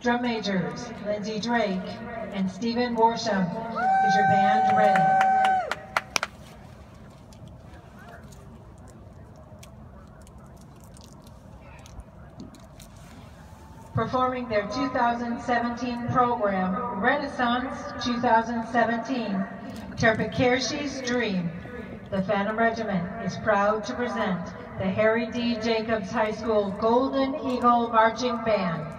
Drum majors, Lindsay Drake and Stephen Worsham. Is your band ready? performing their 2017 program, Renaissance 2017, Terpsichore's Dream. The Phantom Regiment is proud to present the Harry D. Jacobs High School Golden Eagle Marching Band.